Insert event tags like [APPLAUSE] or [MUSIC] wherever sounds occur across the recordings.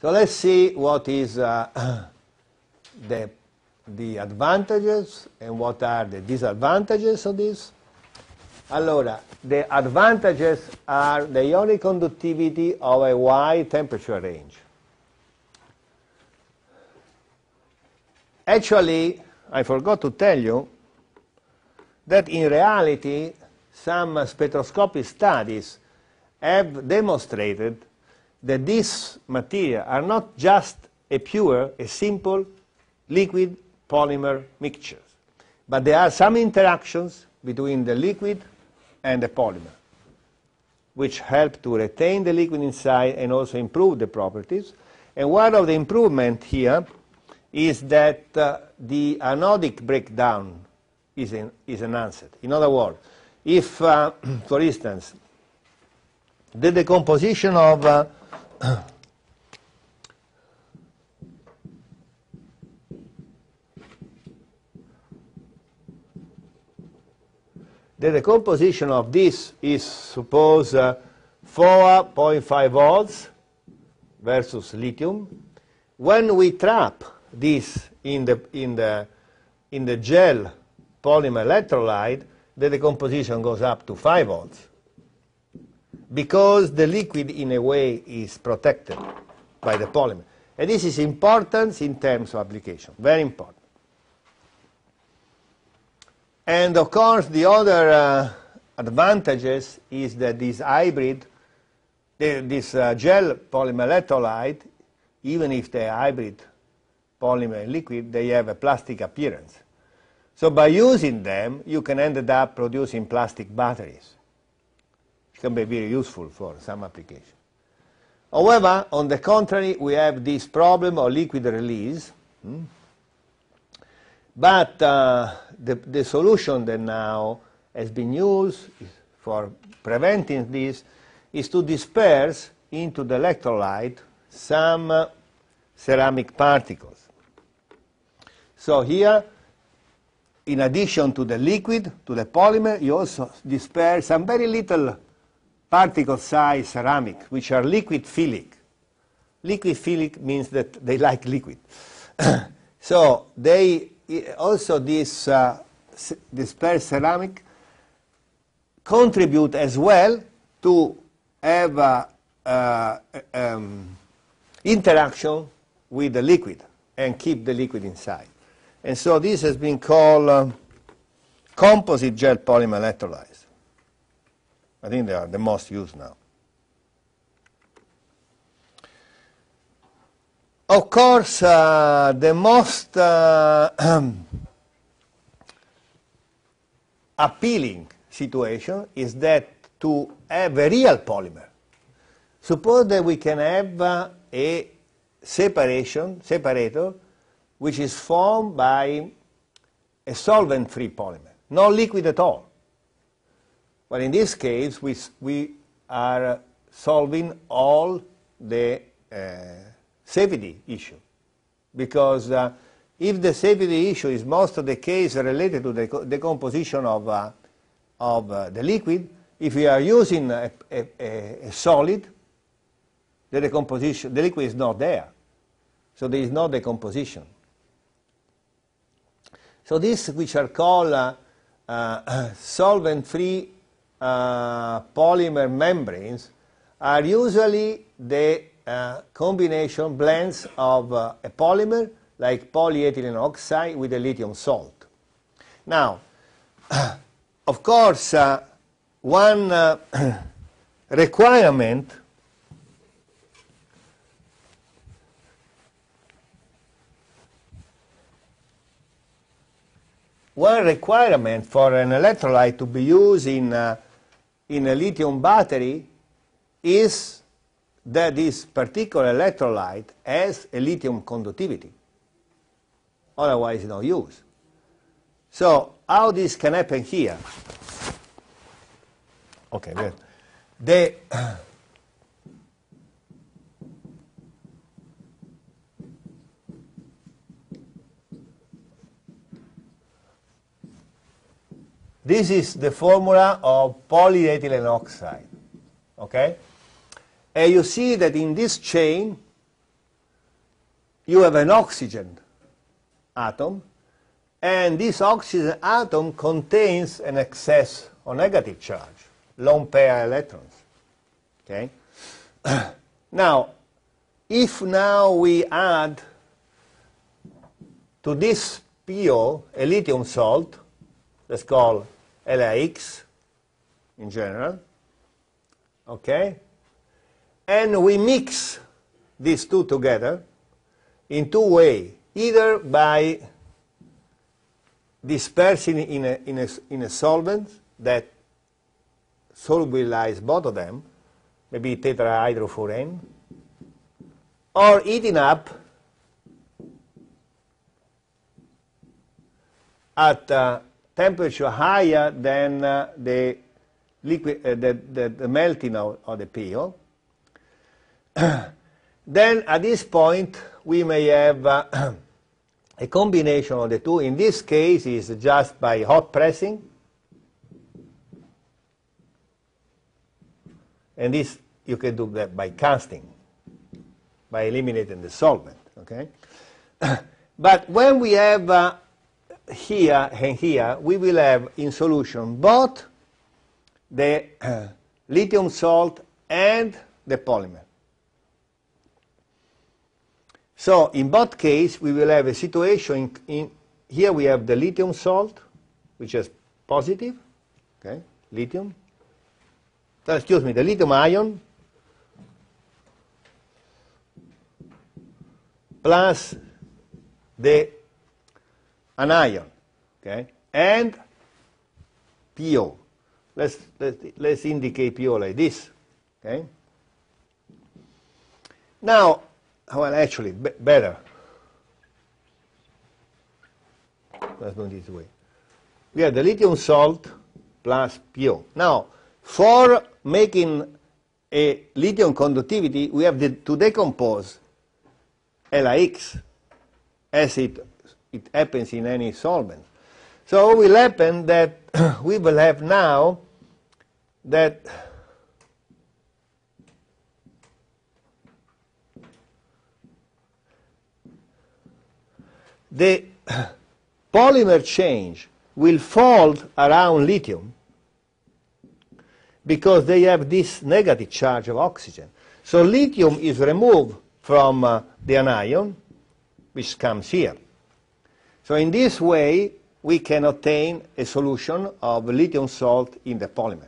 So let's see what is uh, [CLEARS THROAT] the, the advantages and what are the disadvantages of this. Allora, the advantages are the ionic conductivity of a wide temperature range. Actually, I forgot to tell you that in reality, some spectroscopic studies have demonstrated that these materials are not just a pure, a simple liquid polymer mixture, but there are some interactions between the liquid and the polymer, which help to retain the liquid inside and also improve the properties. And one of the improvement here is that uh, the anodic breakdown is, in, is enhanced. In other words, if, uh, [CLEARS THROAT] for instance, the decomposition of uh, [COUGHS] the decomposition of this is suppose uh, 4.5 volts versus lithium. When we trap this in the, in the, in the gel polymer electrolyte, the decomposition goes up to 5 volts because the liquid in a way is protected by the polymer. And this is important in terms of application, very important. And of course, the other uh, advantages is that this hybrid, the, this uh, gel polymer electrolyte, even if they are hybrid polymer and liquid, they have a plastic appearance. So by using them, you can end up producing plastic batteries. Can be very useful for some application. However, on the contrary, we have this problem of liquid release. Hmm? But uh, the, the solution that now has been used for preventing this is to disperse into the electrolyte some uh, ceramic particles. So here, in addition to the liquid, to the polymer, you also disperse some very little particle size ceramic, which are liquid philic. Liquid philic means that they like liquid. [COUGHS] so they also this uh, dispersed ceramic contribute as well to have uh, uh, um, interaction with the liquid and keep the liquid inside. And so this has been called uh, composite gel polymer electrolytes. I think they are the most used now. Of course, uh, the most uh, [CLEARS THROAT] appealing situation is that to have a real polymer. Suppose that we can have uh, a separation, separator, which is formed by a solvent-free polymer, no liquid at all. But in this case, we, we are solving all the uh, safety issue. Because uh, if the safety issue is most of the case related to the decomposition of, uh, of uh, the liquid, if we are using a, a, a, solid, the decomposition, the liquid is not there. So there is no decomposition. So these which are called uh, uh, [CLEARS THROAT] solvent-free uh, polymer membranes are usually the uh, combination blends of uh, a polymer like polyethylene oxide with a lithium salt. Now, [CLEARS THROAT] of course, uh, one uh, [CLEARS THROAT] requirement one requirement for an electrolyte to be used in, uh, in a lithium battery is that this particular electrolyte has a lithium conductivity. Otherwise, no use. So, how this can happen here? Okay, good. The, [CLEARS THROAT] this is the formula of polyethylene oxide. Okay? And you see that in this chain, you have an oxygen atom, and this oxygen atom contains an excess or negative charge, lone pair electrons. Okay? [CLEARS THROAT] now, if now we add to this PO a lithium salt, let's call LAX in general, okay? And we mix these two together in two ways, either by dispersing in a, in a, in a solvent that solubilize both of them, maybe tetrahydrofuran, or heating up at uh, temperature higher than uh, the, liquid, uh, the, the, the, melting of, of the peel. [CLEARS THROAT] then at this point we may have uh, [CLEARS THROAT] a combination of the two. In this case is just by hot pressing. And this you can do that by casting, by eliminating the solvent. Okay? [CLEARS THROAT] but when we have uh, here and here, we will have in solution both the uh, [CLEARS THROAT] lithium salt and the polymer. So in both cases, we will have a situation in, in, here we have the lithium salt, which is positive, okay, lithium. Excuse me, the lithium ion plus the anion, okay, and PO. Let's, let's, let's indicate PO like this, okay. Now, well, actually, be better. Let's go this way. We have the lithium salt plus PO. Now, for making a lithium conductivity, we have to decompose LIX as it, it happens in any solvent. So it will happen that [CLEARS THROAT] we will have now that [CLEARS THROAT] the [CLEARS THROAT] polymer change will fold around lithium because they have this negative charge of oxygen. So lithium is removed from uh, the anion, which comes here. So in this way, we can obtain a solution of lithium salt in the polymer.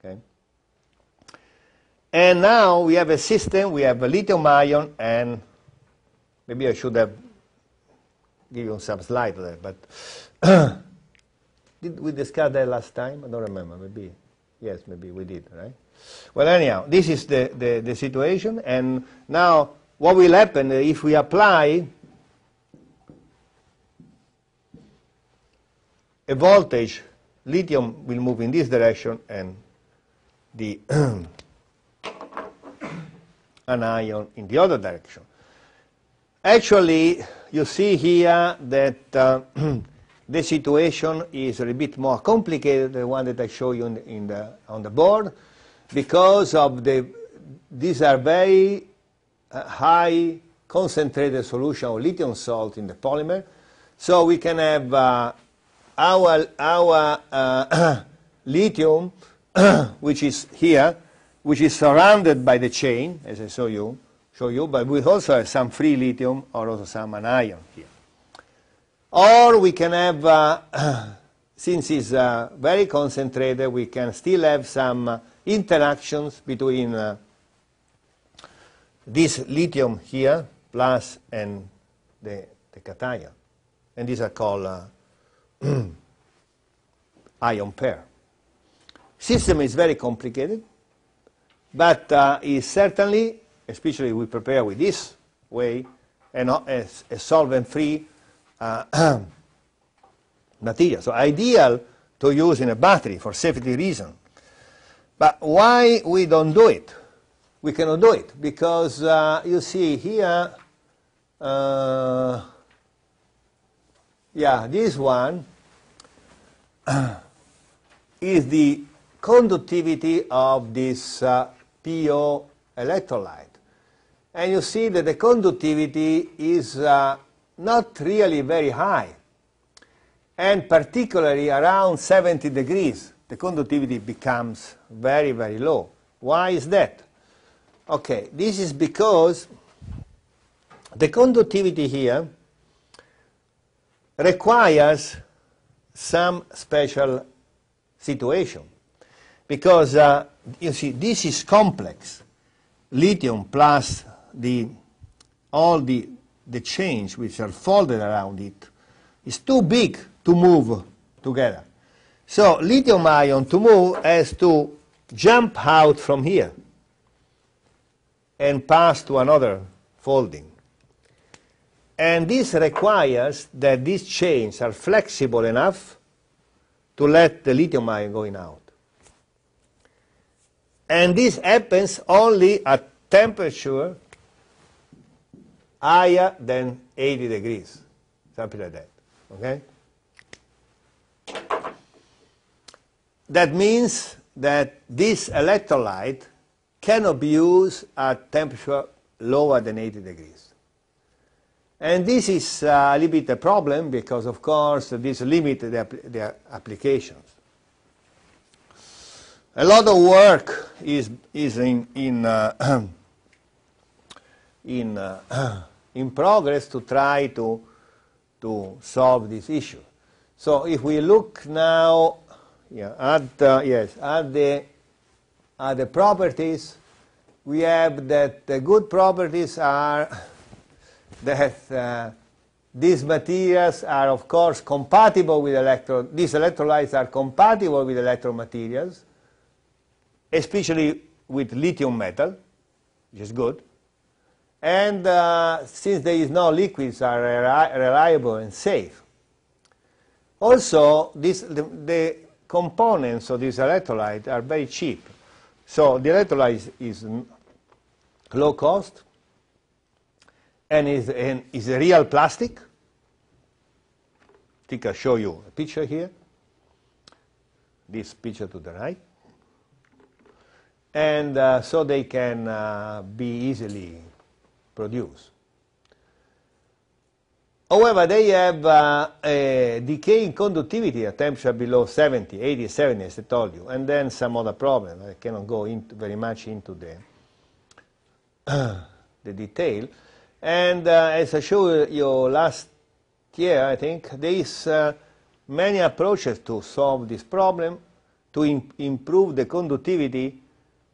Okay? And now we have a system, we have a lithium ion, and maybe I should have given some slide there, but [COUGHS] did we discuss that last time? I don't remember. Maybe yes, maybe we did, right? Well, anyhow, this is the, the, the situation, and now what will happen if we apply a voltage, lithium will move in this direction, and the [CLEARS THROAT] anion in the other direction. Actually, you see here that uh, [CLEARS THROAT] the situation is a bit more complicated than the one that I show you in the, in the, on the board because of the, these are very uh, high concentrated solution of lithium salt in the polymer. So we can have uh, our, our uh, [CLEARS THROAT] lithium, [CLEARS THROAT] which is here, which is surrounded by the chain, as I show you, show you, but we also have some free lithium or also some anion here. Or we can have, uh, [CLEARS THROAT] since it's uh, very concentrated, we can still have some uh, interactions between uh, this lithium here plus and the, the cation. And these are called uh, [CLEARS THROAT] ion pair. System is very complicated, but uh, is certainly especially we prepare with this way, and a, a solvent-free uh, [CLEARS THROAT] material. So ideal to use in a battery for safety reason. But why we don't do it? We cannot do it because uh, you see here, uh, yeah, this one [CLEARS THROAT] is the conductivity of this uh, PO electrolyte. and you see that the conductivity is uh, not really very high. And particularly around 70 degrees, the conductivity becomes very, very low. Why is that? Okay, this is because the conductivity here requires some special situation. Because, uh, you see, this is complex. Lithium plus the, all the, the chains which are folded around it is too big to move together. So lithium ion to move has to jump out from here and pass to another folding. And this requires that these chains are flexible enough to let the lithium ion going out. And this happens only at temperature higher than 80 degrees, something like that. Okay? That means that this electrolyte cannot be used at temperature lower than 80 degrees. And this is uh, a little bit a problem because, of course, this limits the, applications. A lot of work is, is in, in, uh, [CLEARS THROAT] in, uh, [CLEARS THROAT] in progress to try to, to solve this issue. So if we look now yeah, at, uh, yes, at, the, at the properties, we have that the good properties are that uh, these materials are of course compatible with electro these electrolytes are compatible with electromaterials especially with lithium metal which is good. And uh, since there is no liquids are reliable and safe. Also this, the, the, components of this electrolyte are very cheap. So the electrolyte is low cost and is, and is a real plastic. I think I'll show you a picture here. This picture to the right. And uh, so they can uh, be easily produced. However, they have uh, a decay in conductivity at temperature below 70, 80, 70, as I told you, and then some other problem. I cannot go into very much into the, [CLEARS THROAT] the detail. And uh, as I showed you last year, I think, there is uh, many approaches to solve this problem, to Im improve the conductivity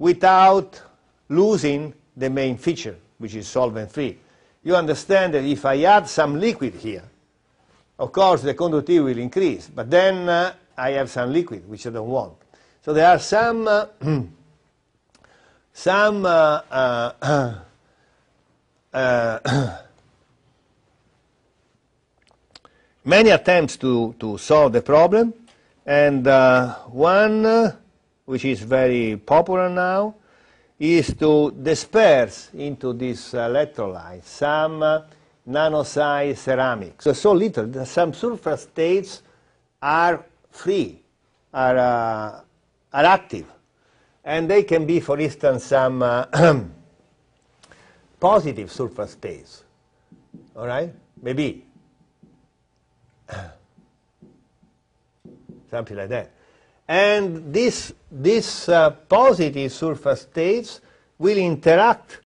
without losing the main feature, which is solvent-free. You understand that if I add some liquid here, of course the conductivity will increase, but then uh, I have some liquid, which I don't want. So there are some, uh, [CLEARS THROAT] some uh, [CLEARS THROAT] uh [CLEARS THROAT] many attempts to, to solve the problem, and uh, one, uh, which is very popular now, is to disperse into this electrolyte some uh, nano-sized ceramics. So, so little that some surface states are free, are, uh, are active, and they can be, for instance, some uh, [CLEARS THROAT] positive surface states. All right? Maybe. [COUGHS] Something like that. And this, this uh, positive surface states will interact